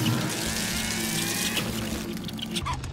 あっ